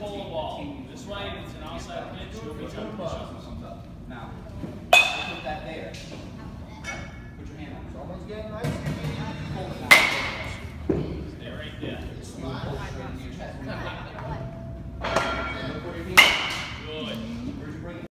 pole ball. This way, it's an outside pitch. You'll reach up Now, put that there. Put your hand on it. Someone's getting nice. Pull it.